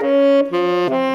Música